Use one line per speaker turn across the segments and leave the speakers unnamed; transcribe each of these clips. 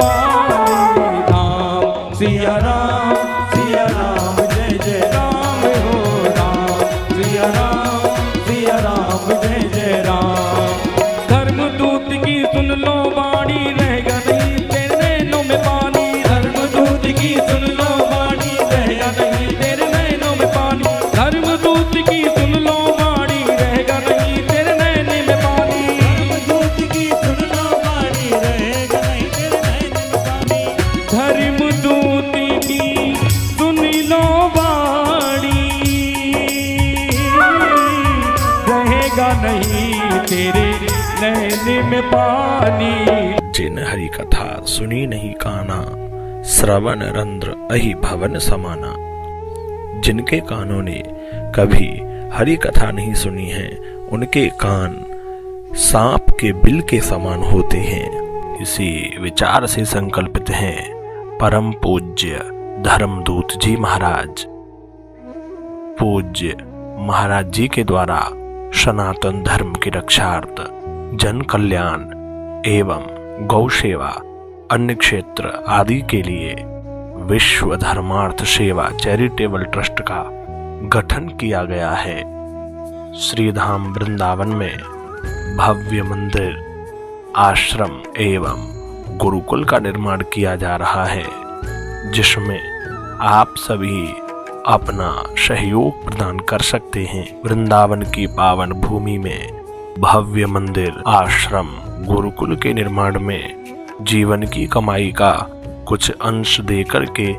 पावन धाम राम सिया राम जय जय राम राम। राम जय जय राम। तेरे नैन में पानी।
जिन हरि कथा सुनी नहीं काना, श्रवण रंध्र अहि भवन समाना। जिनके कानों ने कभी हरि कथा नहीं सुनी है, उनके कान सांप के बिल के समान होते हैं। इसी विचार से संकल्पित हैं परम पूज्य धर्मदूत जी महाराज। पूज्य महाराज जी के द्वारा सनातन धर्म की रक्षार्थ, जन कल्याण एवं गौ सेवा, अन्य क्षेत्र आदि के लिए विश्व धर्मार्थ सेवा चैरिटेबल ट्रस्ट का गठन किया गया है। श्रीधाम वृंदावन में भव्य मंदिर, आश्रम एवं गुरुकुल का निर्माण किया जा रहा है, जिसमें आप सभी अपना सहयोग प्रदान कर सकते हैं। वृंदावन की पावन भूमि में भव्य मंदिर, आश्रम, गुरुकुल के निर्माण में जीवन की कमाई का कुछ अंश देकर के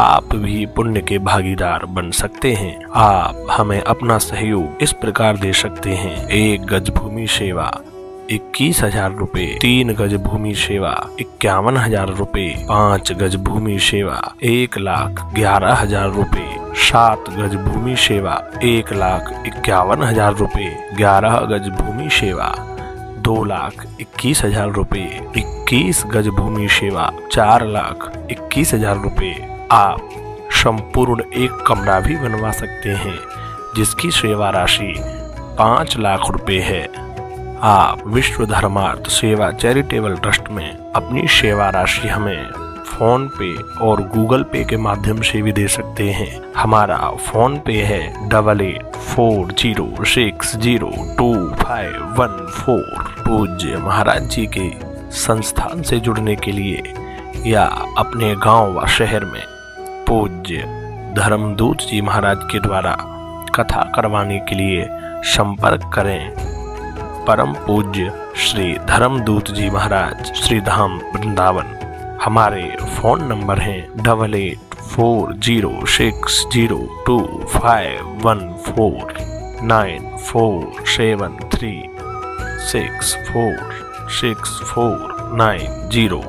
आप भी पुण्य के भागीदार बन सकते हैं। आप हमें अपना सहयोग इस प्रकार दे सकते हैं। एक गज भूमि सेवा, इक्कीस हज़ार रूपए तीन गज भूमि सेवा, इक्यावन हज़ार रूपए पाँच गज भूमि सेवा, एक लाख ग्यारह हज़ार रूपए सात गज भूमि सेवा, एक लाख इक्यावन हज़ार रूपए ग्यारह गज भूमि सेवा, दो लाख इक्कीस हज़ार रूपए इक्कीस गज भूमि सेवा, चार लाख इक्कीस हज़ार रूपए आप संपूर्ण एक कमरा भी बनवा सकते हैं, जिसकी सेवा राशि पाँच लाख रुपए है। आप विश्व धर्मार्थ सेवा चैरिटेबल ट्रस्ट में अपनी सेवा राशि हमें फ़ोन पे और गूगल पे के माध्यम से भी दे सकते हैं। हमारा फ़ोन पे है double eight four zero six zero two five one four पूज्य महाराज जी के संस्थान से जुड़ने के लिए या अपने गाँव व शहर में पूज्य धर्मदूत जी महाराज के द्वारा कथा करवाने के लिए संपर्क करें। परम पूज्य श्री धर्मदूत जी महाराज श्री धाम वृंदावन। हमारे फ़ोन नंबर हैं double eight four zero six zero two five one four nine four seven three six four six four nine zero.